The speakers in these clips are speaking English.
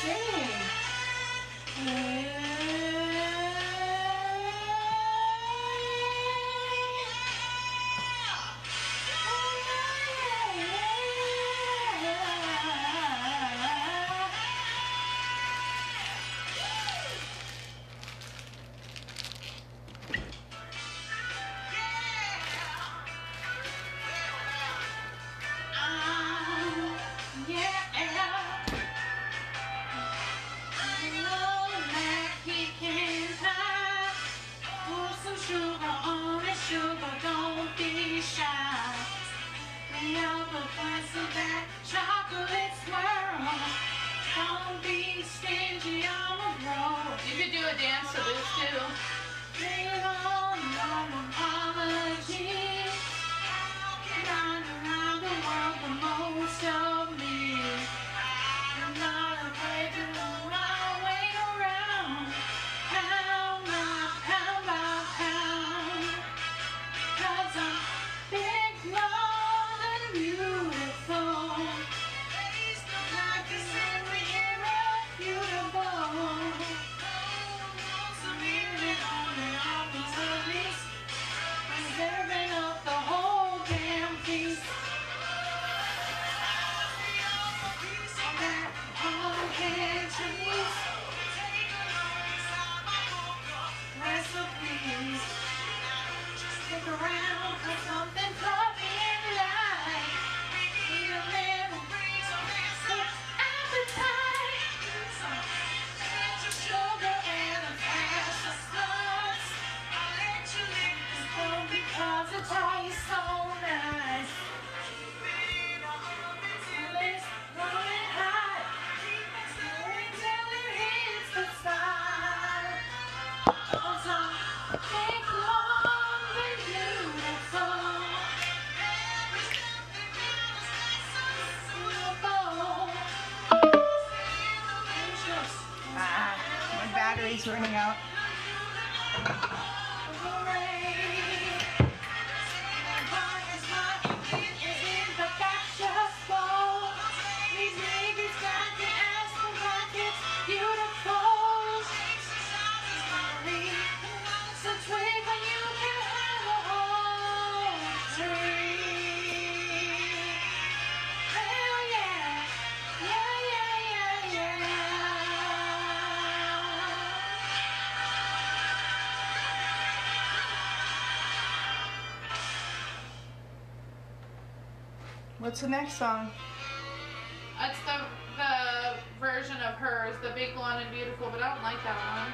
Singing. Yeah. Running out. What's the next song? That's the the version of hers, the big blonde and beautiful, but I don't like that one.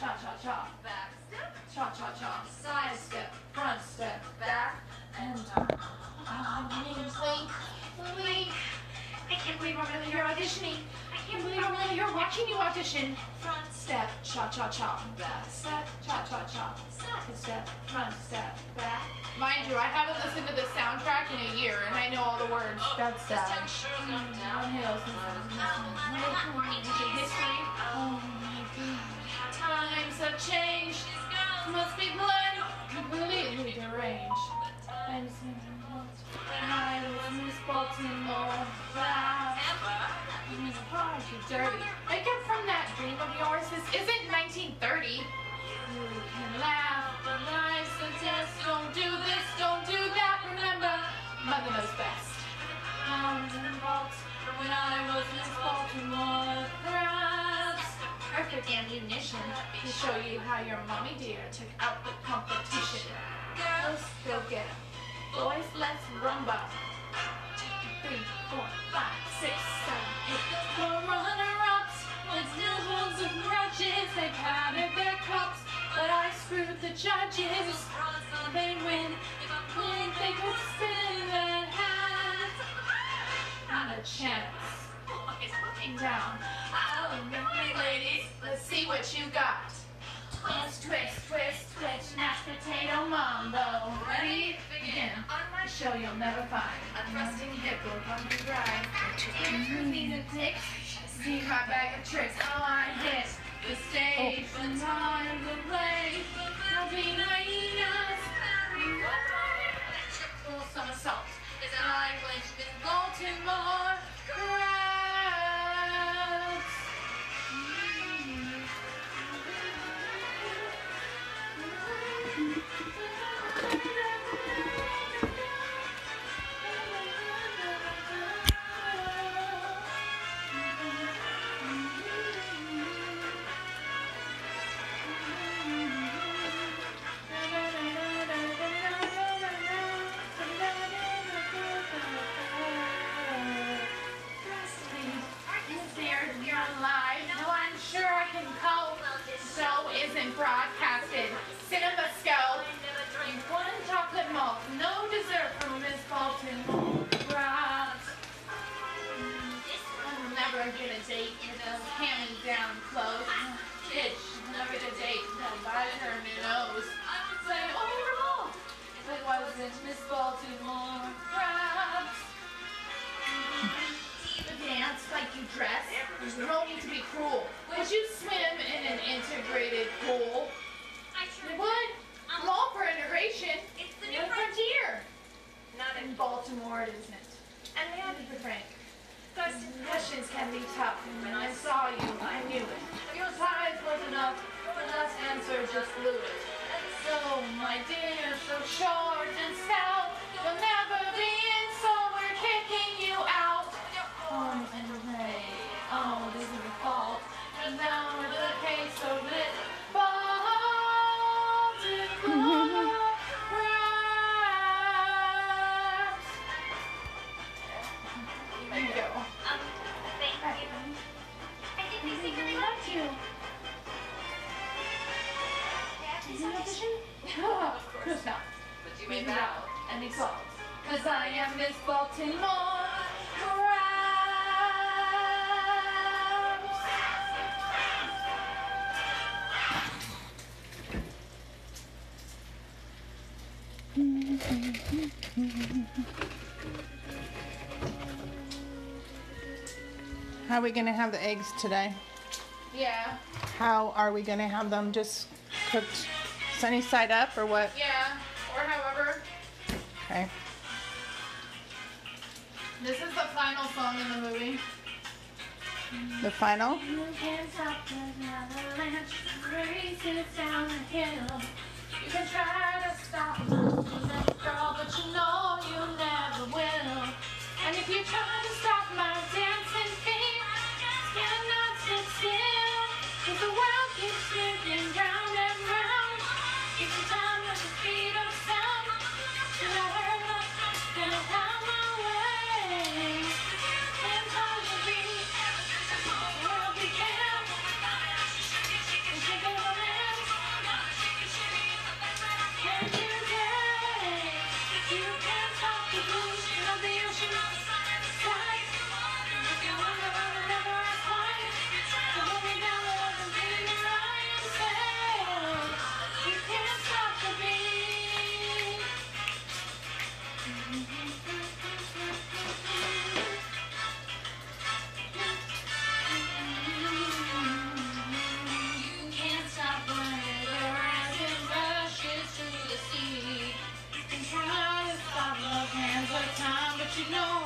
Cha cha cha. Cha cha cha. Side step, front step, back, and down. Ah, name's Link. Link. I can't believe I'm really here auditioning. I can't believe I'm really here watching you audition. Front step, cha cha cha. Back step, cha cha cha. Side step, front step, back. Mind you, I haven't listened to the soundtrack in a year, and I know all the words. That's sad. Mm, downhill. History. Oh, oh my god. Times have changed. Must be blood completely deranged. And when I was Miss Baltimore, proud. Miss Party dirty. Wake up from that dream of yours. This isn't 1930. You can laugh, but I suggest don't do this, don't do that. Remember, Mother knows best. pounds and bucks when I was Miss Baltimore, perhaps. Perfect ammunition to show you how your mommy dear took out the competition. Girls, go get 'em. Boys, let's rumba. Three, four, five, six, seven, eight. The screw the judges. They win. If I When they consider that Not a chance. It's looking down. Oh, I'll ladies Let's see what you got. Twist, twist, twist, twist. Mashed potato mambo. Ready? Begin. On my show you'll never find A thrusting hip will come to drive. Improve me to dicks See my bag of tricks. Oh, I hit the stage oh. There's no need to be cruel. Would you swim in an integrated pool? I sure would. I'm all for integration. It's the new frontier. Not in Baltimore, it isn't. And may I be frank? Those discussions can be tough. When I saw you, I knew it. Your size was enough. The last answer just blew it. So, my dear, so short and stout. How are we going to have the eggs today? Yeah. How are we going to have them? Just cooked sunny side up or what? Yeah, or however. Okay. This is the final song in the movie. The final? you know.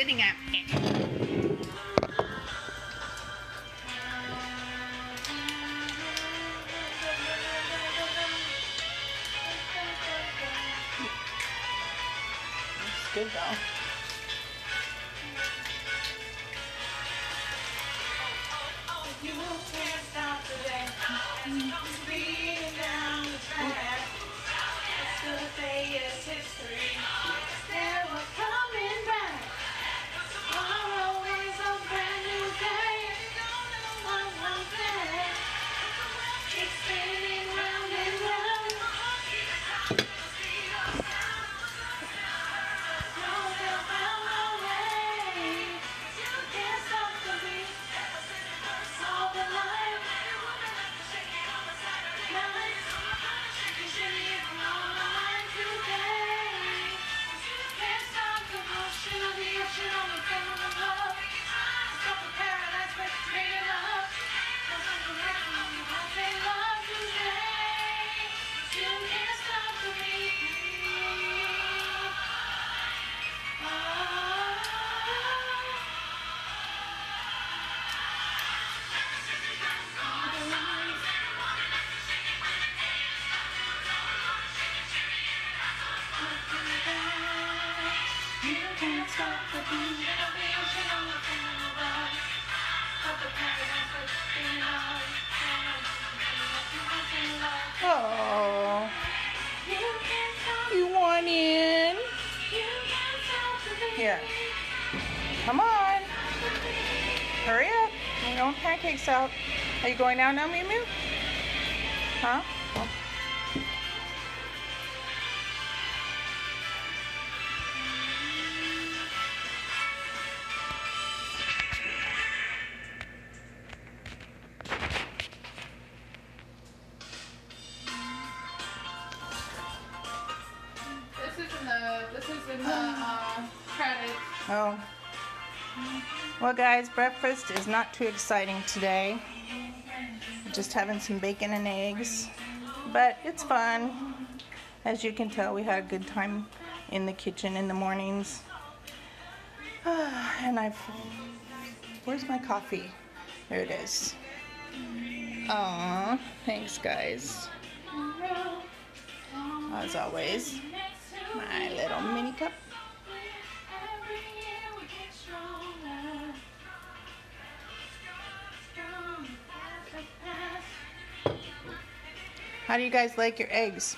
Spitting at me. It's good though. You Oh, You want in? Here. Come on. Hurry up. Your own pancakes out. Are you going out now, Miu Miu? Huh? Guys, breakfast is not too exciting today. Just having some bacon and eggs. But it's fun. As you can tell, we had a good time in the kitchen in the mornings. and I've. Where's my coffee? There it is. Aw, thanks, guys. As always, my little mini cup. How do you guys like your eggs?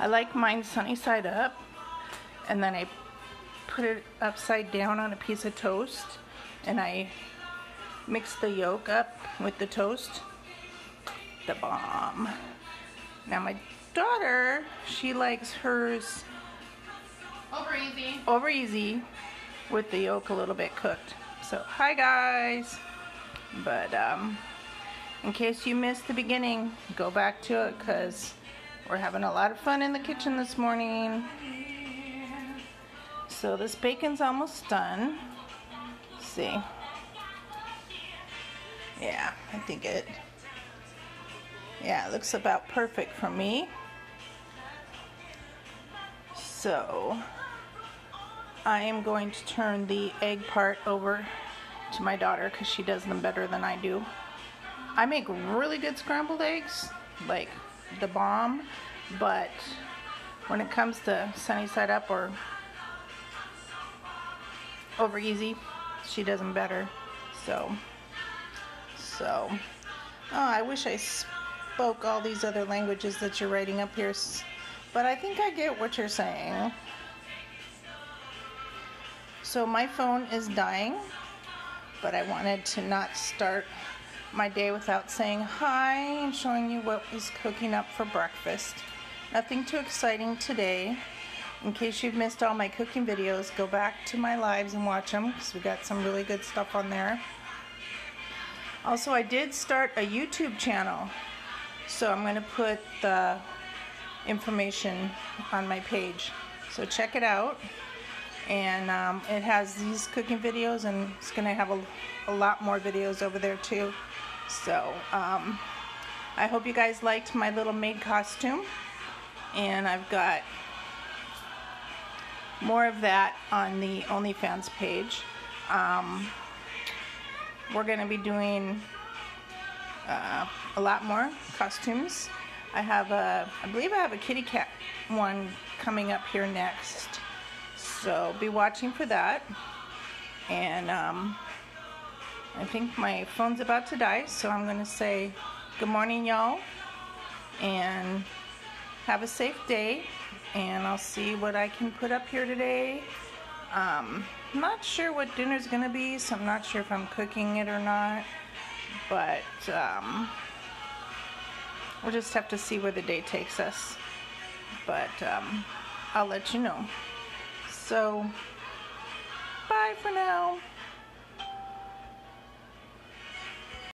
I like mine sunny side up, and then I put it upside down on a piece of toast, and I mix the yolk up with the toast. The bomb. Now my daughter, she likes hers Over easy. over easy with the yolk a little bit cooked. So, hi guys. But um, in case you missed the beginning, go back to it because we're having a lot of fun in the kitchen this morning. So this bacon's almost done. Let's see. Yeah, I think it. Yeah, it looks about perfect for me. So I am going to turn the egg part over to my daughter because she does them better than I do. I make really good scrambled eggs, like the bomb, but when it comes to sunny side up or over easy. She does them better. So, so, oh, I wish I spoke all these other languages that you're writing up here, but I think I get what you're saying. So my phone is dying, but I wanted to not start my day without saying hi and showing you what was cooking up for breakfast. Nothing too exciting today. In case you've missed all my cooking videos, go back to my lives and watch them because we got some really good stuff on there. Also, I did start a YouTube channel, so I'm going to put the information on my page. So check it out. And um, it has these cooking videos, and it's going to have a, a lot more videos over there too. So um, I hope you guys liked my little maid costume. And I've got more of that on the OnlyFans page. Um, we're going to be doing uh, a lot more costumes. I have a, I believe I have a kitty cat one coming up here next. So be watching for that. And um, I think my phone's about to die, so I'm going to say good morning, y'all. And have a safe day and I'll see what I can put up here today. Um, not sure what dinner's gonna be, so I'm not sure if I'm cooking it or not. But um, we'll just have to see where the day takes us. But um, I'll let you know. So, bye for now.